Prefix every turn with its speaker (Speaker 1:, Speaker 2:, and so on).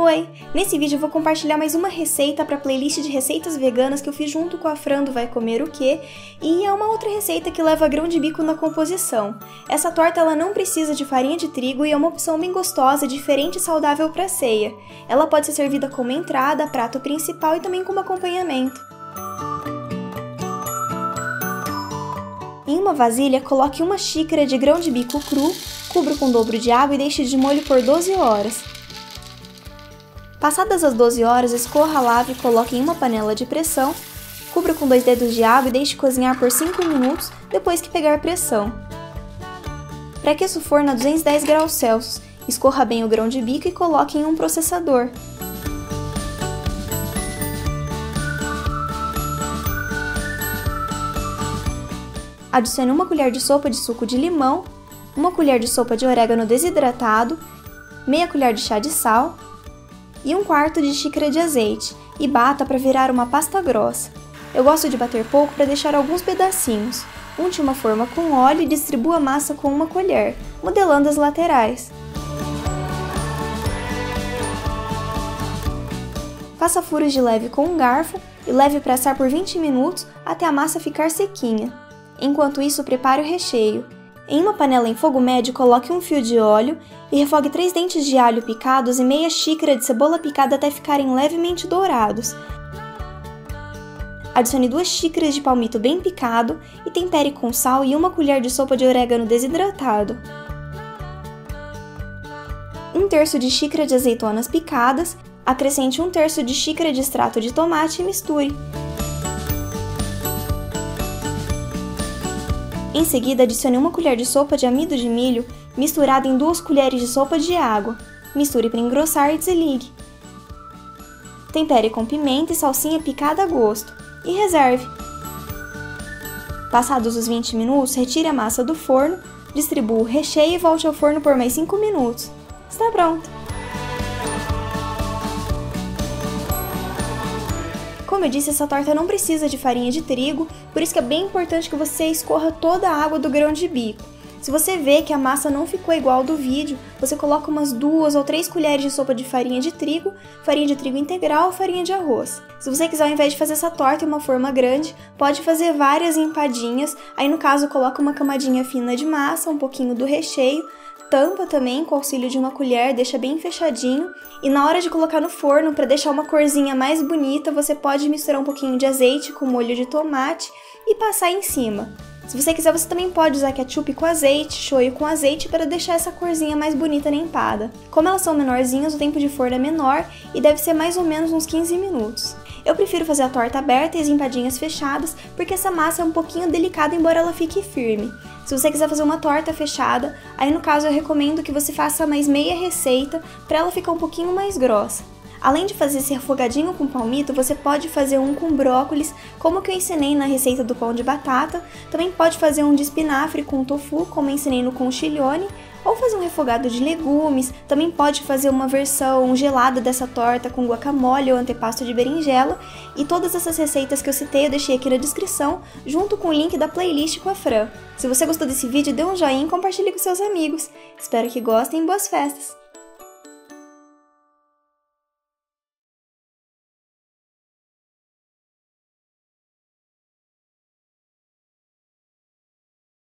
Speaker 1: Oi! Nesse vídeo eu vou compartilhar mais uma receita para a playlist de receitas veganas que eu fiz junto com a Fran do Vai Comer o Quê, e é uma outra receita que leva grão de bico na composição. Essa torta ela não precisa de farinha de trigo e é uma opção bem gostosa, diferente e saudável para ceia. Ela pode ser servida como entrada, prato principal e também como acompanhamento. Em uma vasilha, coloque uma xícara de grão de bico cru, cubra com dobro de água e deixe de molho por 12 horas. Passadas as 12 horas, escorra a lava e coloque em uma panela de pressão, cubra com dois dedos de água e deixe cozinhar por 5 minutos depois que pegar pressão. Pré-aqueça o forno a 210 graus Celsius, escorra bem o grão de bico e coloque em um processador. Adicione uma colher de sopa de suco de limão, uma colher de sopa de orégano desidratado, meia colher de chá de sal, e um quarto de xícara de azeite e bata para virar uma pasta grossa. Eu gosto de bater pouco para deixar alguns pedacinhos. Unte uma forma com óleo e distribua a massa com uma colher, modelando as laterais. Faça furos de leve com um garfo e leve para assar por 20 minutos até a massa ficar sequinha. Enquanto isso, prepare o recheio. Em uma panela em fogo médio, coloque um fio de óleo e refogue 3 dentes de alho picados e meia xícara de cebola picada até ficarem levemente dourados. Adicione 2 xícaras de palmito bem picado e tempere com sal e uma colher de sopa de orégano desidratado. Um terço de xícara de azeitonas picadas, acrescente um terço de xícara de extrato de tomate e misture. Em seguida, adicione uma colher de sopa de amido de milho misturada em duas colheres de sopa de água. Misture para engrossar e desligue. Tempere com pimenta e salsinha picada a gosto e reserve. Passados os 20 minutos, retire a massa do forno, distribua o recheio e volte ao forno por mais 5 minutos. Está pronto! Como eu disse, essa torta não precisa de farinha de trigo, por isso que é bem importante que você escorra toda a água do grão de bico. Se você vê que a massa não ficou igual do vídeo, você coloca umas duas ou três colheres de sopa de farinha de trigo, farinha de trigo integral ou farinha de arroz. Se você quiser, ao invés de fazer essa torta em uma forma grande, pode fazer várias empadinhas. Aí, no caso, coloca uma camadinha fina de massa, um pouquinho do recheio, tampa também com auxílio de uma colher, deixa bem fechadinho. E na hora de colocar no forno, para deixar uma corzinha mais bonita, você pode misturar um pouquinho de azeite com molho de tomate e passar em cima. Se você quiser, você também pode usar ketchup com azeite, shoyu com azeite para deixar essa corzinha mais bonita na empada. Como elas são menorzinhas, o tempo de forno é menor e deve ser mais ou menos uns 15 minutos. Eu prefiro fazer a torta aberta e as empadinhas fechadas, porque essa massa é um pouquinho delicada embora ela fique firme. Se você quiser fazer uma torta fechada, aí no caso eu recomendo que você faça mais meia receita para ela ficar um pouquinho mais grossa. Além de fazer esse refogadinho com palmito, você pode fazer um com brócolis, como que eu ensinei na receita do pão de batata. Também pode fazer um de espinafre com tofu, como eu ensinei no conchiglione, ou fazer um refogado de legumes. Também pode fazer uma versão gelada dessa torta com guacamole ou antepasto de berinjela. E todas essas receitas que eu citei eu deixei aqui na descrição, junto com o link da playlist com a Fran. Se você gostou desse vídeo, dê um joinha e compartilhe com seus amigos. Espero que gostem e boas festas!